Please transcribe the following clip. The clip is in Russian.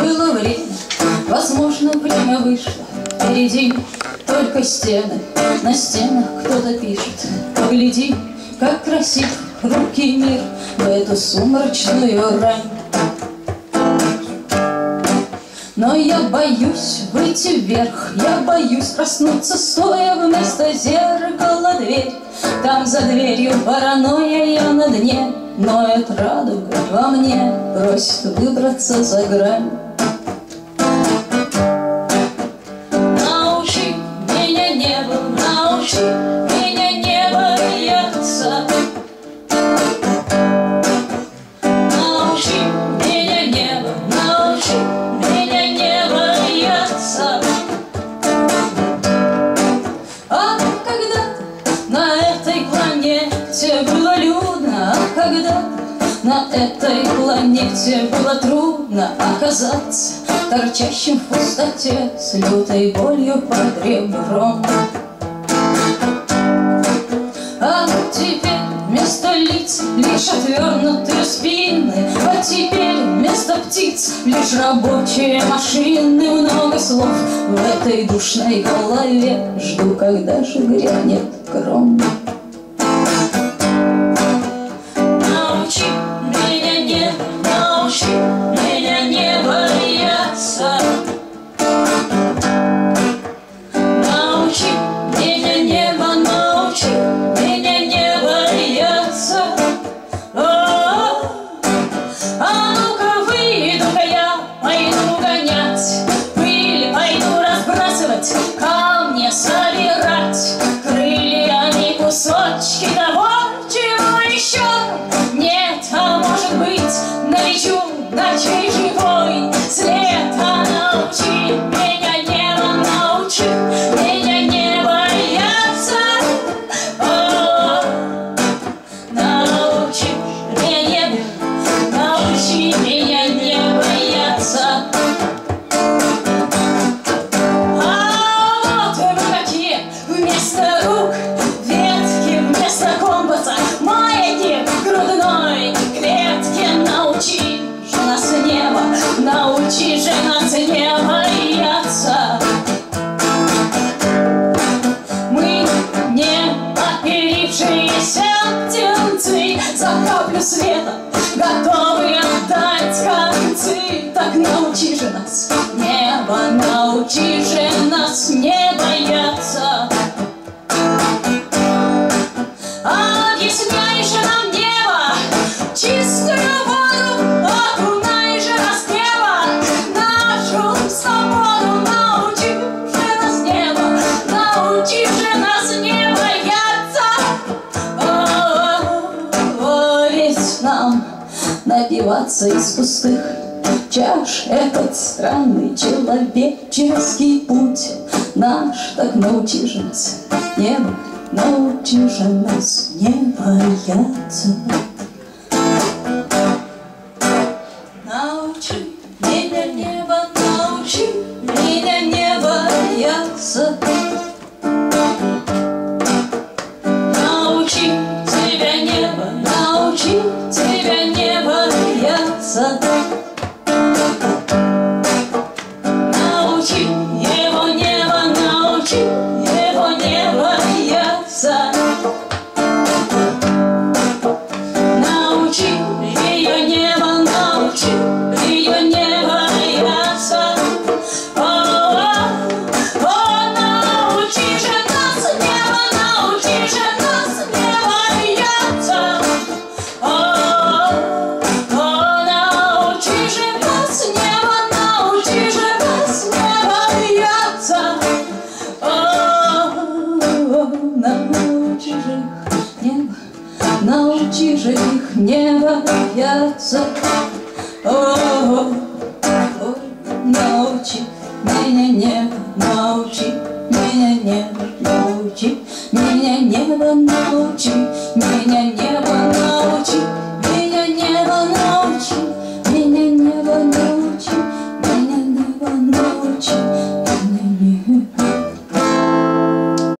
Было время, возможно, время вышло. Впереди только стены, на стенах кто-то пишет. Погляди, как красив руки мир В эту сумрачную рань. Но я боюсь выйти вверх, я боюсь проснуться, стоя вместо зеркала дверь. Там за дверью паранойя я на дне, но это радуга во мне просит выбраться за грань. На этой планете было трудно оказаться торчащим в пустоте с лютой болью под ребром. А теперь вместо лиц лишь отвернутые спины, А теперь вместо птиц лишь рабочие машины. Много слов в этой душной голове, Жду, когда же грянет гром. Налечу на света готовы отдать концы. Так научи же нас, небо, научи же нас не бояться напиваться из пустых чаш. Этот странный человеческий путь Наш, так научи же нас небо, научи же нас не бояться бояться. Научи научи же их не бояться. О, о, научи меня небо, научи меня небо, научи меня небо, научи меня небо,